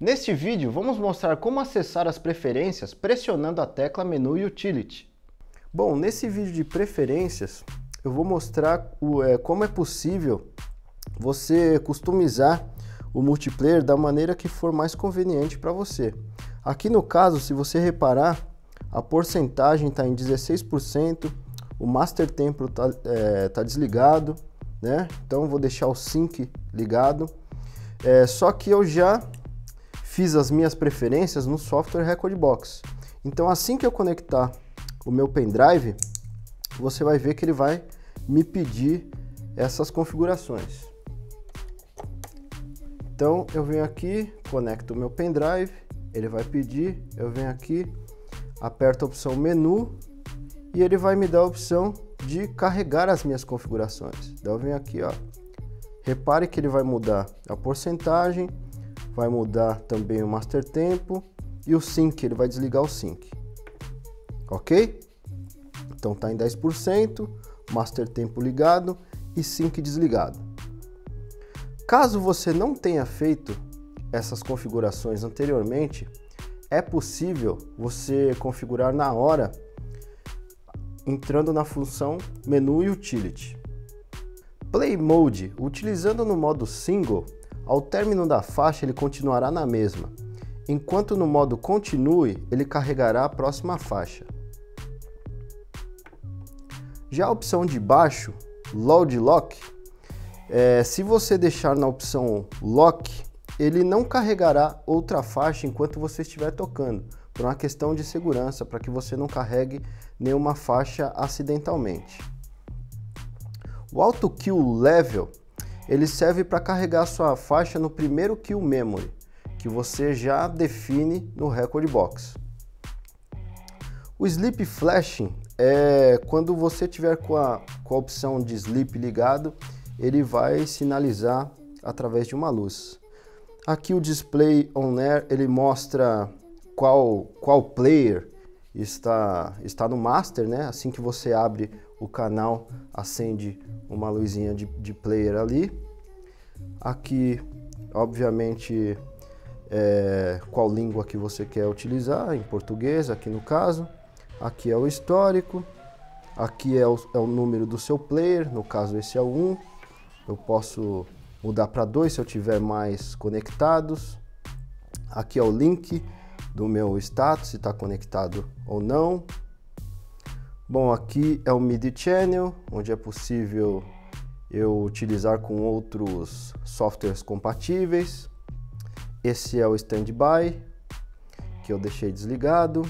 Neste vídeo, vamos mostrar como acessar as preferências pressionando a tecla Menu Utility. Bom, nesse vídeo de preferências, eu vou mostrar o, é, como é possível você customizar o multiplayer da maneira que for mais conveniente para você. Aqui no caso, se você reparar, a porcentagem está em 16%, o master tempo está é, tá desligado, né? Então vou deixar o sync ligado. É, só que eu já fiz as minhas preferências no software Recordbox. Então assim que eu conectar o meu pendrive, você vai ver que ele vai me pedir essas configurações. Então eu venho aqui, conecto o meu pendrive, ele vai pedir, eu venho aqui, aperto a opção menu e ele vai me dar a opção de carregar as minhas configurações. Então eu venho aqui, ó. Repare que ele vai mudar a porcentagem, vai mudar também o master tempo e o sync, ele vai desligar o sync. Ok? Então tá em 10%, master tempo ligado e sync desligado. Caso você não tenha feito essas configurações anteriormente, é possível você configurar na hora entrando na função menu utility. Play Mode, utilizando no modo single, ao término da faixa ele continuará na mesma, enquanto no modo continue ele carregará a próxima faixa. Já a opção de baixo, Load Lock, é, se você deixar na opção Lock, ele não carregará outra faixa enquanto você estiver tocando, por uma questão de segurança, para que você não carregue nenhuma faixa acidentalmente. O Auto Kill Level ele serve para carregar sua faixa no primeiro kill memory, que você já define no Record Box. O Sleep Flashing é quando você tiver com a, com a opção de Sleep ligado, ele vai sinalizar através de uma luz. Aqui o display on air ele mostra qual, qual player está, está no master, né? Assim que você abre o canal, acende uma luzinha de, de player ali. Aqui, obviamente, é, qual língua que você quer utilizar, em português, aqui no caso. Aqui é o histórico, aqui é o, é o número do seu player, no caso esse é o 1. Eu posso mudar para 2 se eu tiver mais conectados. Aqui é o link do meu status, se está conectado ou não. Bom, aqui é o MIDI Channel, onde é possível eu utilizar com outros softwares compatíveis. Esse é o Standby, que eu deixei desligado.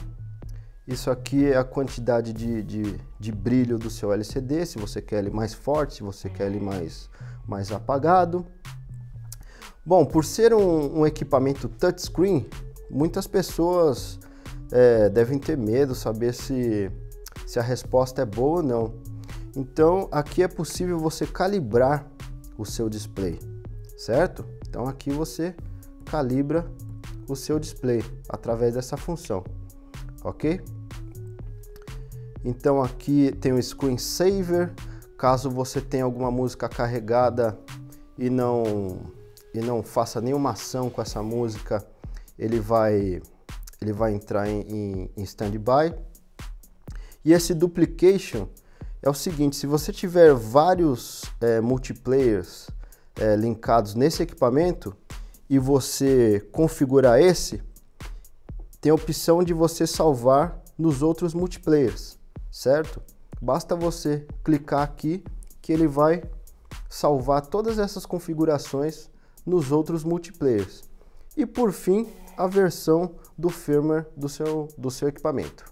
Isso aqui é a quantidade de, de, de, brilho do seu LCD, se você quer ele mais forte, se você quer ele mais, mais apagado. Bom, por ser um, um equipamento touchscreen, muitas pessoas é, devem ter medo, saber se, se a resposta é boa ou não. Então aqui é possível você calibrar o seu display, certo? Então aqui você calibra o seu display através dessa função, ok? Então aqui tem o Screen Saver, caso você tenha alguma música carregada e não e não faça nenhuma ação com essa música, ele vai ele vai entrar em, em, em standby. E esse duplication é o seguinte: se você tiver vários é, multiplayers é, linkados nesse equipamento e você configurar esse, tem a opção de você salvar nos outros multiplayers, certo? Basta você clicar aqui que ele vai salvar todas essas configurações nos outros multiplayers. E por fim, a versão do firmware do seu, do seu equipamento.